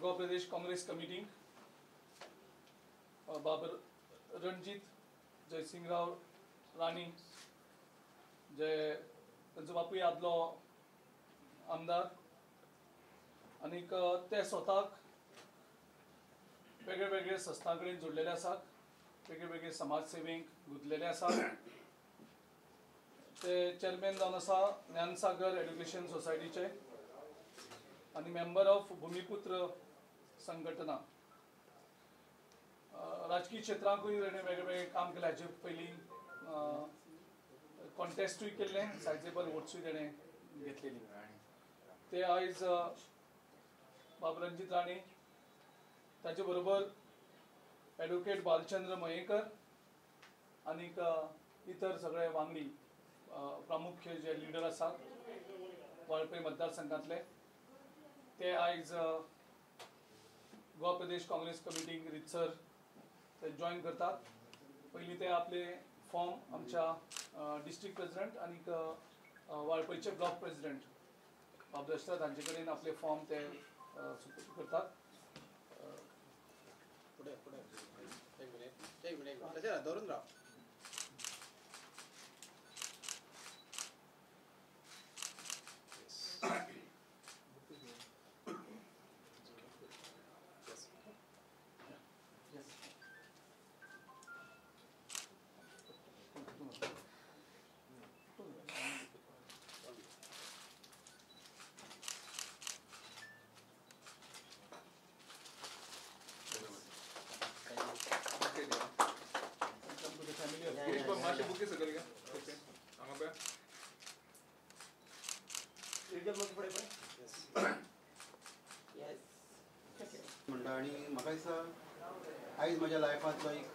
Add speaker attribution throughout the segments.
Speaker 1: प्रदेश काँग्रेस कमिटींक बाबर रणजीत जयसिंगराव राणी जे तांचो बापूय आदलो आमदार आनीक ते स्वताक वेगळे वेगळे संस्थां कडेन जोडलेले आसात वेगळे वेगळे समाज सेवेक गुंतलेले आसात. ते चेअरमॅन जावन आसा ज्ञानसागर एड्युकेशन सोसायटीचे. आनी मेंबर ऑफ भूमिपुत्र संघटना. राजकीय क्षेत्रांकूय ताणें वेगळे काम केलें. हाचे पयलीं कॉन्टेस्टूय केल्लें सायजेबल वोट्सूय ताणें घेतलेली. ते आयज बाब रणजीत राणे ताचे बरोबर ॲडव्होकेट बालचंद्र मयेकर आनीक इतर सगळे वांगडी प्रामुख्य जे लिडर आसात वाळपय मतदारसंघातले. ते आयज गोवा प्रदेश काँग्रेस कमिटीक रितसर ते जॉईन करतात. पयलीं ते आपले फॉर्म आमच्या डिस्ट्रिक्ट प्रेसिडेंट आनीक वाळपयचे ब्लॉक प्रेसिडेंट बाब दशरथ हांचे कडेन आपले फॉर्म ते करतात.
Speaker 2: पुढे पुढे. एक मिनिट एक मिनिट धरून राहा
Speaker 3: सकयल घे ओके. हांगा पळय
Speaker 4: म्हणटा आनी म्हाका दिसता आयज म्हज्या लायफांतलो एक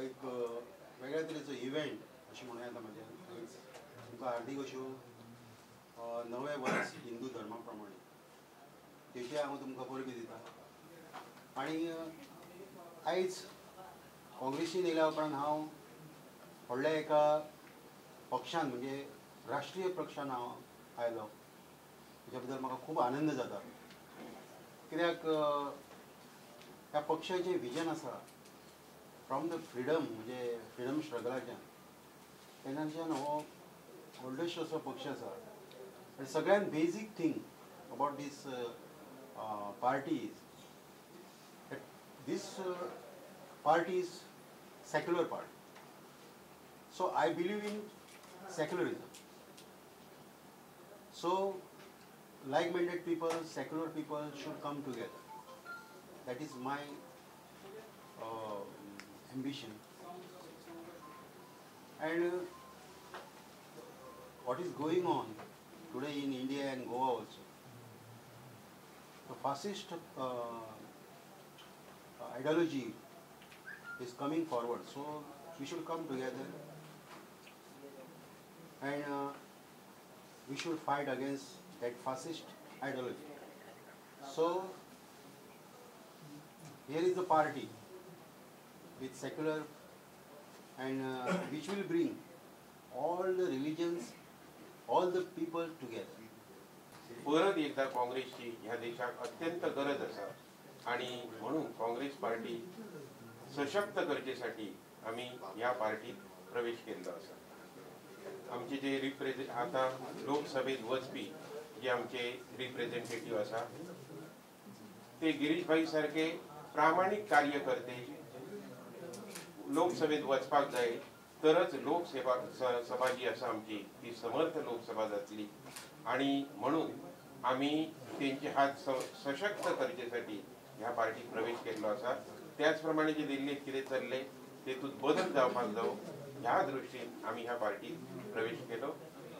Speaker 4: एक वेगळ्या तरेचो इव्हेंट अशें म्हणूं येता म्हाजें तुमकां हार्दीक अश्यो नवें वर्स हिंदू धर्मा प्रमाणे तेचे हांव तुमकां परबी दिता. आनी आयज काँग्रेसीन येयल्या उपरांत हांव व्हडल्या एका पक्षान म्हणजे राष्ट्रीय पक्षान हांव आयलो. तेच्या बद्दल म्हाका खूब आनंद जाता. कित्याक ह्या पक्षाचें विजन आसा फ्रॉम द फ्रिडम म्हणजे फ्रिडम स्ट्रगलाच्यान तेन्नाच्यान हो व्हडलोसो असो पक्ष आसा. आनी सगळ्यान basic thing about this party is this party is secular part. So I believe in secularism. So like-minded people, secular people should come together. That is my uh, ambition. And uh, what is going on today in India and Goa also? The fascist uh, ideology is coming forward. So, we should come together and uh, we should fight against that fascist ideology. So, here is the party with secular and uh, which will bring all the religions, all the people together.
Speaker 5: परत एकदा काँग्रेसची ह्या देशाक अत्यंत गरज असा आणि म्हणून काँग्रेस पार्टी सशक्त गरजेसाठी आम्ही ह्या पार्टीत प्रवेश केल्लो आसा आमचे जे रिप्रेझे आता लोकसभेत वचपी जे आमचे रिप्रेझेंटेटिव्ह आसा ते गिरीश भाई सारखे प्रामाणिक कार्यकर्ते लोकसभेत वचपाक जाय तरच लोकसेवा सभा जी आसा आमची ती समर्थ लोकसभा जातली. आणि म्हणून आम्ही त्यांचे हात स- सशक्त करचेसाठी ह्या पार्टीत प्रवेश केल्लो आसा त्याचप्रमाणे जे दिल्लीत चालले चल्ले तेतूंत बदल जाऊ जाऊ ह्या दृष्टीने आम्ही ह्या पार्टीत प्रवेश केलो.